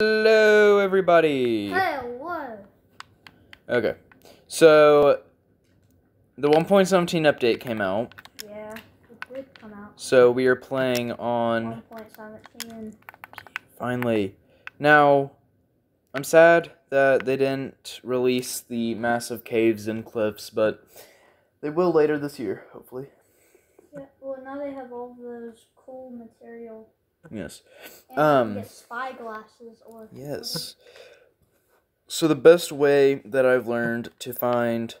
Hello, everybody. What? Okay, so the 1.17 update came out, Yeah, it did come out. so we are playing on 1.17. finally. Now, I'm sad that they didn't release the massive caves and cliffs, but they will later this year, hopefully. Yeah, well, now they have all those cool material. Yes. And Um, you can get spy glasses or. Yes. So the best way that I've learned to find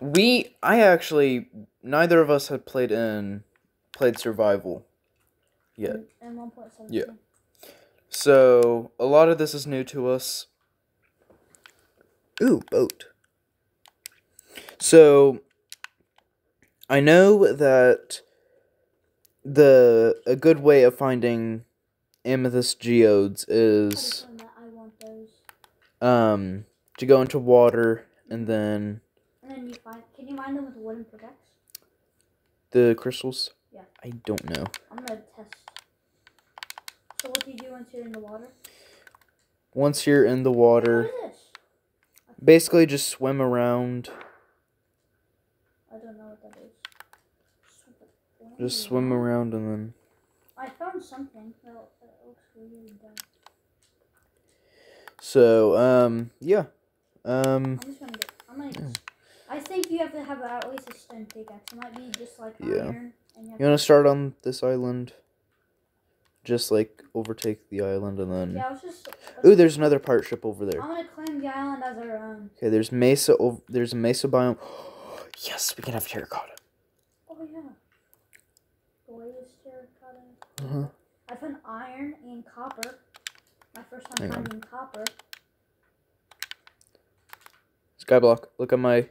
we I actually neither of us had played in played survival yet. And 1.17. Yeah. So a lot of this is new to us. Ooh, boat. So I know that the a good way of finding amethyst geodes is just learned that I want those. um to go into water and then And then you find. Can you mine them with wooden pickaxe? the crystals. Yeah. I don't know. I'm gonna test. So what do you do once you're in the water? Once you're in the water, basically just swim around. I don't know what that is. Just swim around and then I found something that, looks weird. Though. so um yeah. Um I'm just gonna get. I'm gonna. Yeah. I think you have to have at least a stone pickaxe. It might be just like Yeah. iron. And you you want to start on this island? Just like overtake the island and then Yeah, I was just. Ooh, there's another pirate ship over there. I'm gonna claim the island as our own. Okay, there's mesa ov- there's a mesa biome. yes, we can have terracotta. Oh yeah. Glazed terracotta. Uh-huh. I found iron and copper. My first time Hang on. finding copper. Skyblock, look at my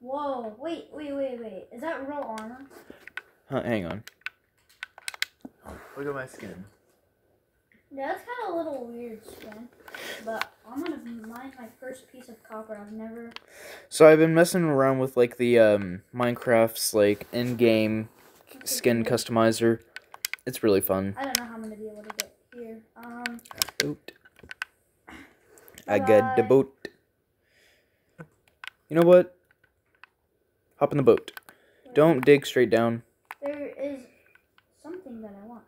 Whoa! Wait, wait, wait, wait. Is that real armor? huh, hang on. Look at my skin. Yeah, that's kind of a little weird skin. But I'm gonna mine my first piece of copper. I've never. So I've been messing around with like the um Minecraft's like in-game skin customizer. It's really fun. I don't know how I'm gonna be able to get here. Um. Boat. I got the boat. You know what? Hop in the boat. Don't dig straight down. There is something that I want.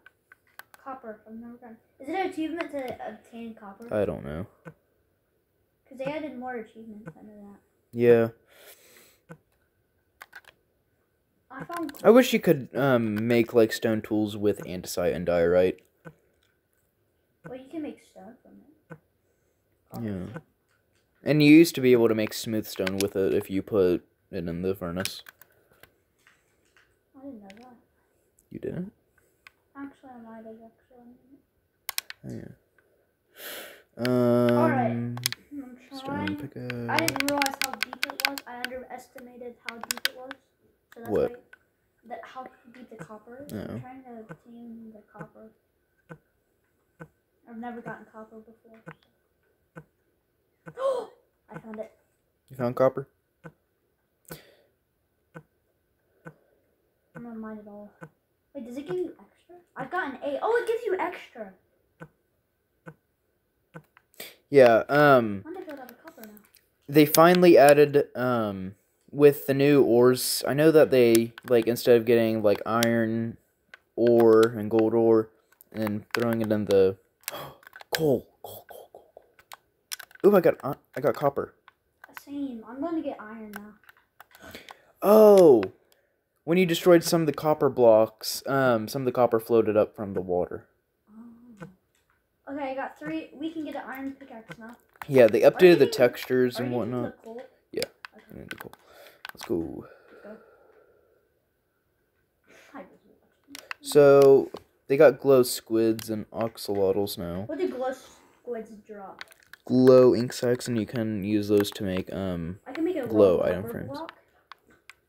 Copper. I've never gotten. Is it an achievement to obtain copper? I don't know. Because they added more achievements under that. Yeah. I found. I wish you could um make like stone tools with andesite and diorite. Well, you can make stone from it. Yeah. And you used to be able to make smooth stone with it if you put it in the furnace. I didn't know that. You didn't? Actually, I might have actually. Oh, yeah. Um, Alright. I'm Stone trying. I didn't realize how deep it was. I underestimated how deep it was. So that's What? why that how deep the copper is. Oh. I'm trying to obtain the copper. I've never gotten copper before. so. I found it. You found copper? I'm gonna mine it all. Wait, does it give you extra? I've got an A. Oh, it gives you extra. Yeah, um, I'm gonna build out copper now. they finally added, um, with the new ores, I know that they, like, instead of getting, like, iron ore and gold ore and throwing it in the, coal, coal, coal, coal, coal. Ooh, I got, uh, I got copper. Same. I'm gonna get iron now. Oh, when you destroyed some of the copper blocks, um, some of the copper floated up from the water. Oh. Okay, I got three. We can get an iron pickaxe now. Yeah, they updated the textures and whatnot. the coal? Yeah. Okay, I need the coal. Let's go. I just watched. So they got glow squids and axolotls now. What did glow squids drop? Glow ink sacs, and you can use those to make um. I can make a Glow item frames. block.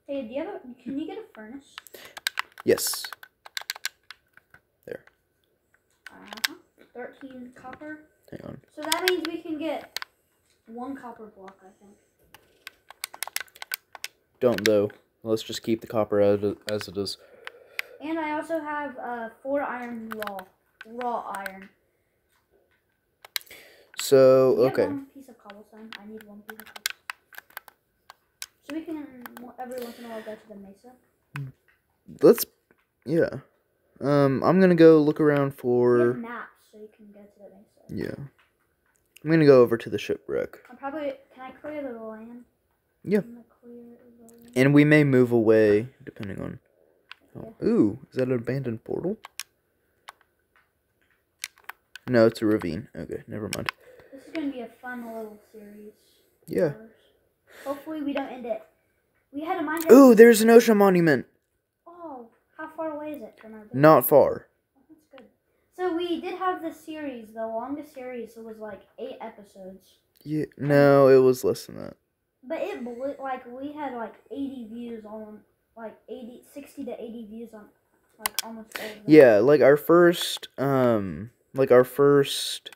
Hey, do you have a? Can you get a furnace? Yes. There. Uh huh. Thirteen copper. Hang on. So that means we can get one copper block. I think. Don't though. Let's just keep the copper as it is. And I also have uh, four iron raw, raw iron. So okay. one piece of cobblestone? I need one piece of cobblestone. So we can every once in a while go to the mesa. Let's yeah. Um I'm gonna go look around for maps, so you can go to the mesa. yeah. I'm gonna go over to the shipwreck. I'm probably. Can I clear the land? Yeah. I'm gonna clear the land. And we may move away depending on Yeah. Ooh, is that an abandoned portal? No, it's a ravine. Okay, never mind. This is gonna be a fun little series. Yeah. Hopefully we don't end it. We had a mine. Ooh, there's an ocean monument. Oh, how far away is it from our base? Not far. Oh, that's good. So we did have this series. The longest series it was like eight episodes. Yeah, no, it was less than that. But it blew, like we had like 80 views on like 80 60 to 80 views on like almost all. Yeah, like our first um like our first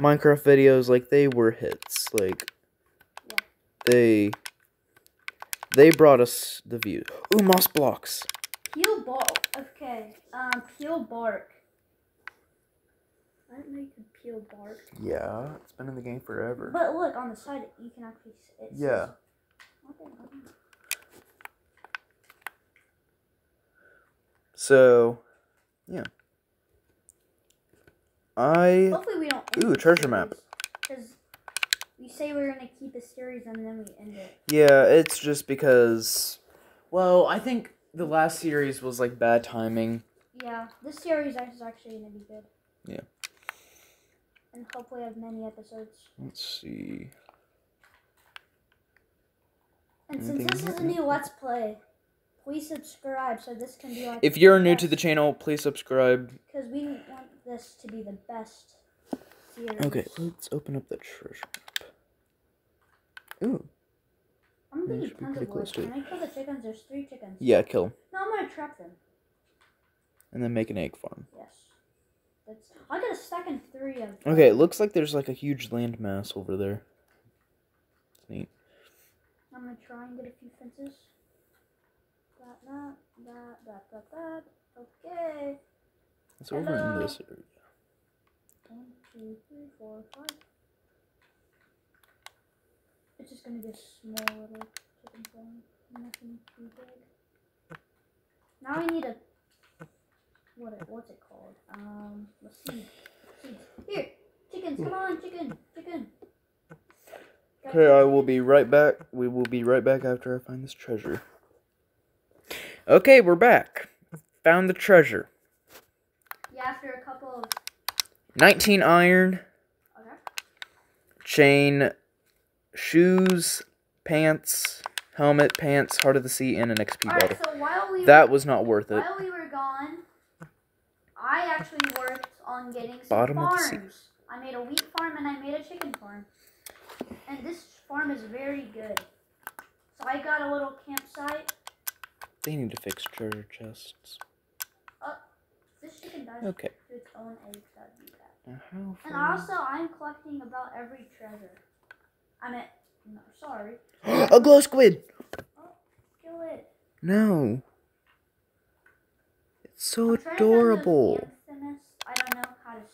Minecraft videos like they were hits. Like Yeah. they they brought us the view. Ooh, moss blocks. Peel bark. Okay. Um, peel bark. Know you could peel bark. Yeah, it's been in the game forever. But look on the side, you can actually. It Yeah. So, yeah. I Hopefully we don't. Ooh, treasure map. Because we say we're gonna keep a series and then we end it. yeah, it's just because well, I think the last series was like bad timing. Yeah, this series is actually gonna be good. Yeah. And hopefully have many episodes. Let's see. And Anything since this is a new Let's Play, please subscribe so this can be like. If you're new to the channel, please subscribe. Because we want this to be the best series. Okay, let's open up the treasure map. Ooh, I'm gonna be tons of wood. close to Can I kill the chickens? There's three chickens. yeah, kill. No, I'm gonna trap them. and then make an egg farm. Yes. That's. I got a stack and three of. Okay, it looks like there's like a huge landmass over there. It's neat. I'm gonna try and get a few fences. That, that, that, that, that, that. Okay. It's over in this area. One, two, three, four, five. It's just gonna be a small little chicken farm. Nothing too big. Now we need a what? It, what's it called? Um, let's see. Seeds. Here, chickens. Come on, chicken, chicken. Got Okay, I will be right back. We will be right back after I find this treasure. Okay, we're back. Found the treasure. Yeah, after a couple of 19 iron, okay. chain, shoes, pants, helmet, pants, heart of the sea, and an XP All right. bottle. So while we That was not worth it. While we were gone, I actually worked on getting some Bottom of the sea. farms. I made a wheat farm and I made a chicken farm. And this farm is very good. So I got a little campsite. They need to fix treasure chests. Uh, this chicken dies Okay. to its own eggs. That'd be bad. Now And also, I'm collecting about every treasure. I mean, no, sorry. a glow squid! Oh, kill it. No. It's so I'm trying to find those adorable. Amethyst. I don't know how to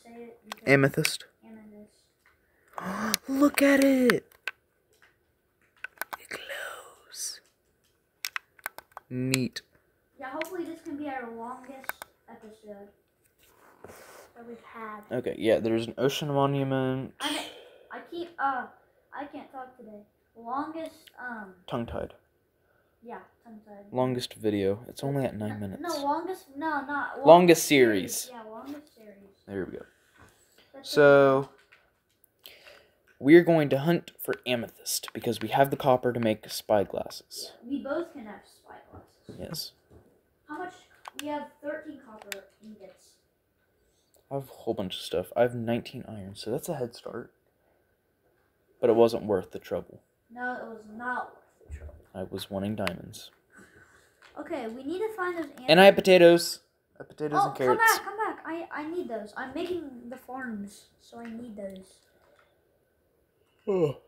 say it. because- Amethyst. Amethyst. Look at it. It glows. Neat. Yeah, hopefully this can be our longest episode that we've had. Okay, yeah, there's an ocean monument. I I keep uh I can't talk today. Longest um Tongue tied. Yeah. Longest video. It's only at nine minutes. No, longest no, not Longest series. Yeah, longest series. There we go. That's So, we're going to hunt for amethyst because we have the copper to make spyglasses. it. we both can have spy glasses. Yes. How much? We have thirteen copper ingots. I have a whole bunch of stuff. I have 19 iron, so that's a head start. But it wasn't worth the trouble. No, it was not worth the trouble. I was wanting diamonds. Okay, we need to find those. And I have potatoes. I have potatoes Oh, and carrots. come back, come back. I I need those. I'm making the farms, so I need those. Oh,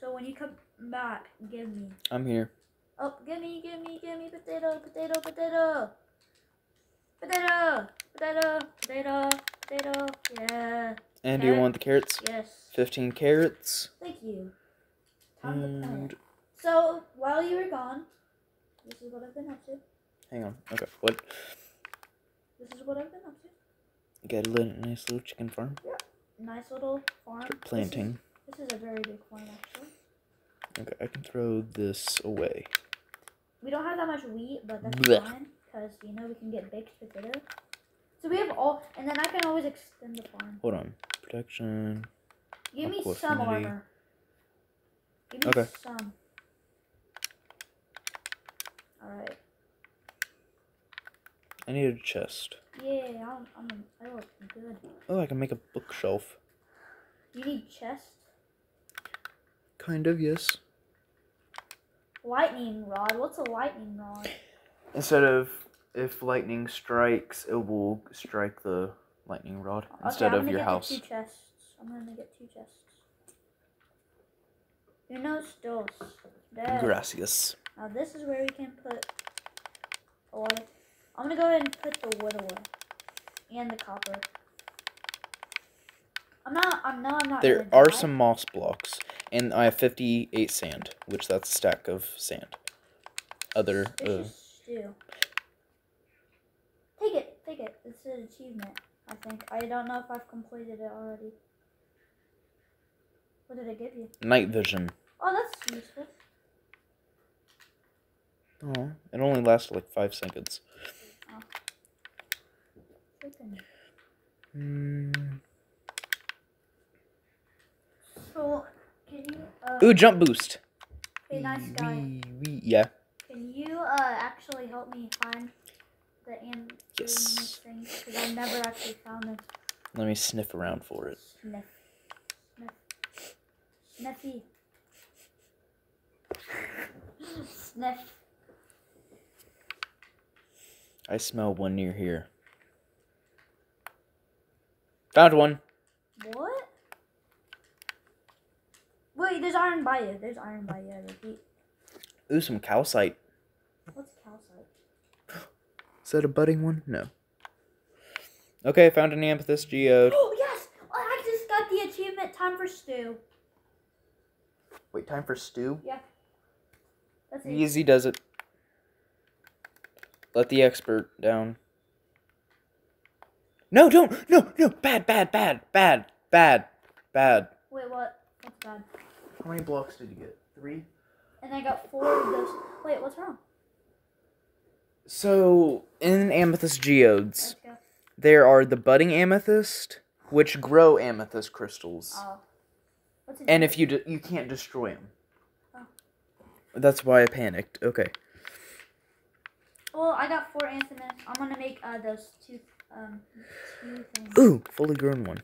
So when you come back, give me. I'm here. Oh, give me, give me, give me potato, potato, potato. Potato, potato, potato, potato. Yeah. And do you want the carrots? Yes. 15 carrots. Thank you. Time to. And So while you were gone, this is what I've been up to. hang on. Okay. What? This is what I've been up to. Get a little, nice little chicken farm. Yeah. Nice little farm. For planting. This is, this is a very big farm actually. Okay, I can throw this away. We don't have that much wheat, but that's Blech. fine because you know we can get baked potato. So we have all, and then I can always extend the farm. Hold on. Protection. Give me some armor. Give me Okay. some. Alright. I need a chest. Yeah, I'm, I'm, I look good. Oh, I can make a bookshelf. You need chest? Kind of, yes. Lightning rod. What's a lightning rod? Instead of if lightning strikes, it will strike the lightning rod Okay, instead I'm of gonna your get house. Two chests. I'm gonna get two chests. Unos dos. There. Gracias. Now this is where we can put a lot of. I'm gonna go ahead and put the wood away and the copper. I'm not. I'm no. I'm not. There are die. some moss blocks, and I have 58 sand, which that's a stack of sand. Other, uh, stew. Take it. Take it. It's an achievement. I think. I don't know if I've completed it already. What did it give you? night vision. Oh, that's useful. Oh, it only lasted like five seconds. Mm. So, can you? Uh, Ooh, jump boost. hey, nice guy. Wee, wee, yeah. Can you uh actually help me find the an Yes. Because I've never actually found. Let me sniff around for it. Sniff. Sniff. Sniffy. Sniff. I smell one near here. Found one. What? Wait, there's iron by you. There's iron by you. Repeat. Ooh, some calcite. What's calcite? Is that a budding one? No. Okay, found an amethyst geode. Oh yes! Oh, I just got the achievement. Time for stew. Wait, time for stew? Yeah. That's it. Easy does it. Let the expert down. No, don't! No, no! Bad, bad, bad, bad, bad, bad. Wait, what? What's bad? How many blocks did you get? Three? And I got four of those. Wait, what's wrong? So, in amethyst geodes, there are the budding amethyst, which grow amethyst crystals. Oh. What's And if you de- you can't destroy them. Oh. That's why I panicked. Okay. Well, I got four antimony. I'm gonna make uh those two um two things. Ooh, fully grown one.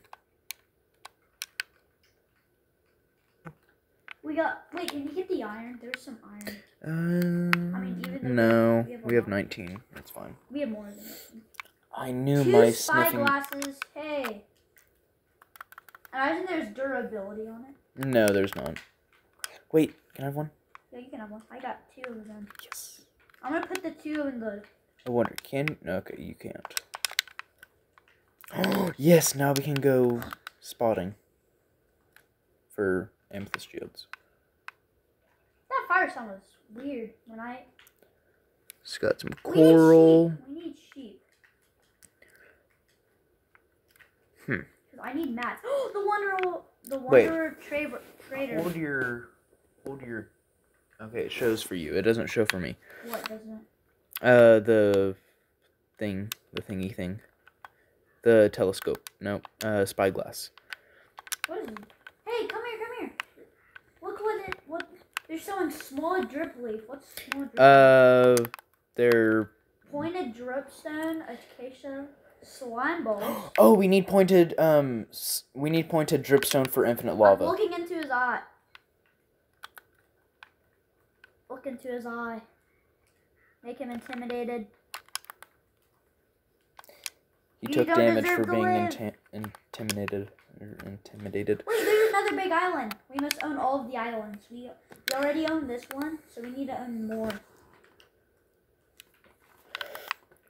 We got. Wait, can you get the iron? There's some iron. Um, I mean, even no, we have we have 19. That's fine. We have more than that. I knew Two my spy sniffing. glasses. Hey. And I think there's durability on it. No, there's not. Wait, can I have one? Yeah, you can have one. I got two of them. Yes. I'm gonna put the two in the. I wonder, can no, okay, you can't. Oh yes, now we can go spotting for amethyst shields. That fire sound was weird when I. It's got some We need coral. sheep. We need sheep. Hmm. I need mats. Oh, the wanderer. The Wait. wanderer trader. Trader. Hold your, hold your. Okay, it shows for you. It doesn't show for me. What doesn't? Uh, the thing, the thingy thing, the telescope. No, uh, spyglass. What is it? Hey, come here, come here. Look what it. What? There's someone small drip leaf. What's small drip? Uh, they're. Pointed dripstone, acacia, slime balls. Oh, we need pointed. Um, we need pointed dripstone for infinite I'm lava. looking into his eye. Look into his eye. Make him intimidated. He You took damage for being inti- intimidated. Intimidated. Wait, there's another big island. We must own all of the islands. We, we already own this one, so we need to own more.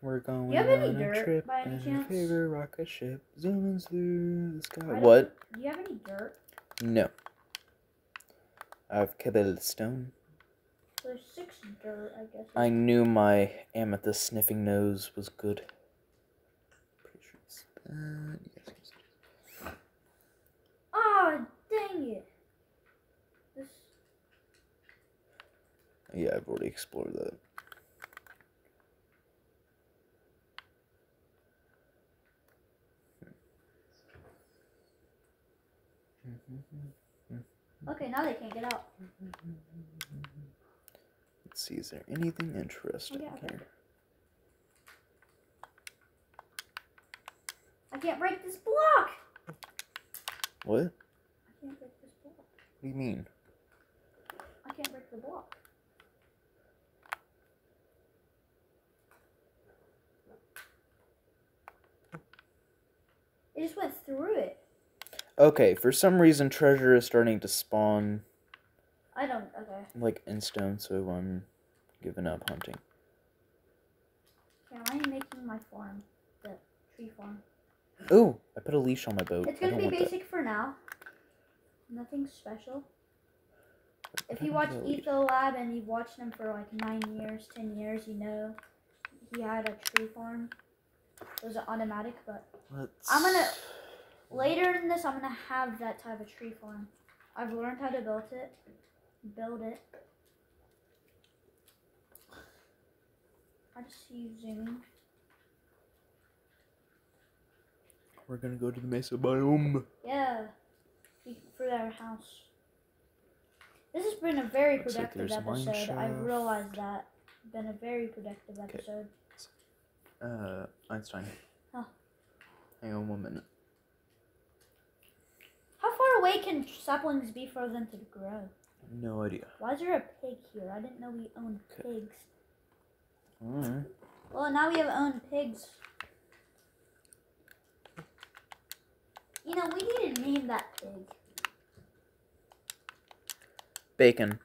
We're going have any on a dirt trip by any in a chance? favorite rocket ship, zooming through the sky. What? Do you have any dirt? No. I have cobblestone. There's six dirt, I guess. I knew my amethyst sniffing nose was good. Pretty sure it's that. Yes, yes. Ah, dang it. This. Yeah, I've already explored that. Okay, now they can't get out. Let's see, is there anything interesting yeah, here? I can't break this block. What? What I can't break this block. What do you mean? I can't break the block. It just went through it. Okay, for some reason, treasure is starting to spawn I don't. Okay. I'm like in stone, so I'm giving up hunting. Okay, I'm making my farm, the tree farm. Oh, I put a leash on my boat. It's gonna be want that. basic for now. Nothing special. If you watch. Etho Lab and you've watched him for like nine years, ten years, you know he had a tree farm. It was automatic, but Let's... I'm gonna- later in this, I'm gonna have that type of tree farm. I've learned how to build it. Build it. I just see you zooming. We're gonna go to the mesa biome. Yeah, for their house. This has been a very Looks productive mine episode. I've shaft. realized that. Been a very productive episode. Uh, Einstein. Huh. Hang on one minute. How far away can saplings be for them to grow? No idea. Why is there a pig here? I didn't know we owned Okay. pigs. Alright. Well, now we have owned pigs. You know, we need to name that pig. Bacon.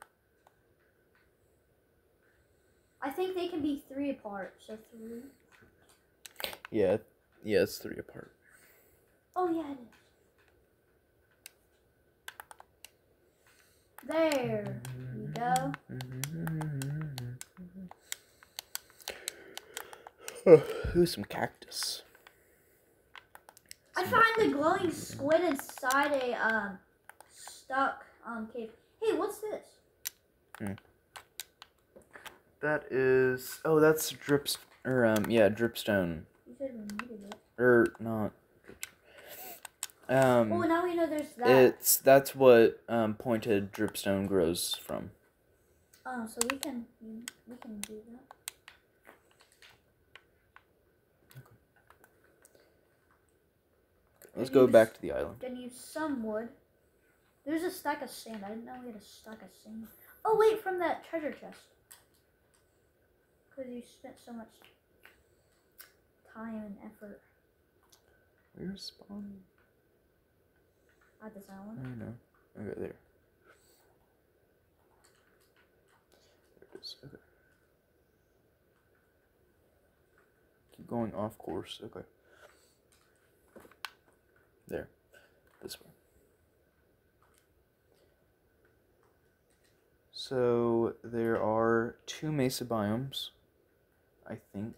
I think they can be three apart. So three. Yeah, yeah, it's three apart. Oh yeah, it is. There you go. Ooh, some cactus. I find the glowing squid inside a um stuck um cave. Hey, what's this? That is. Oh, that's drips. Or um, yeah, dripstone. You said we needed it. Or not. Um, Oh, now we know there's that. it's that's what um pointed dripstone grows from. Oh, so we can we can do that. Let's go back to the island. Then use some wood. There's a stack of sand. I didn't know we had a stack of sand. Oh wait, from that treasure chest. Because you spent so much time and effort Where's spawn? At this I don't know. Okay, there. There it is. Okay. Keep going off course. Okay. There. This way. So there are two mesa biomes, I think.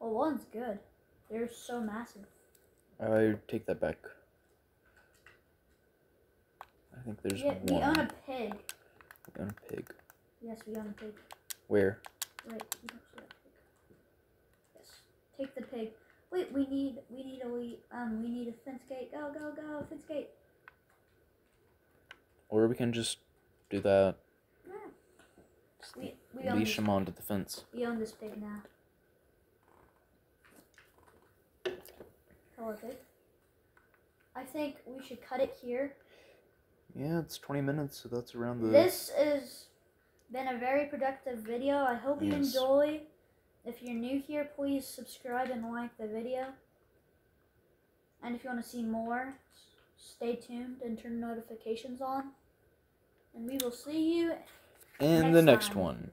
Well, one's good. They're so massive. I take that back. I think there's Yeah, we one. own a pig. We own a pig. Yes, we own a pig. Where? Wait, you don't see that pig. Yes. Take the pig. Wait, we need we need a we um we need a fence gate. Go go go fence gate. Or we can just do that. Yeah. We we Leash him onto the fence. we own this pig now. Pig. I think we should cut it here. Yeah, it's 20 minutes, so that's around the. This has been a very productive video. I hope you Yes. enjoy. If you're new here, please subscribe and like the video. And if you want to see more, stay tuned and turn notifications on. And we will see you in next the next time. one.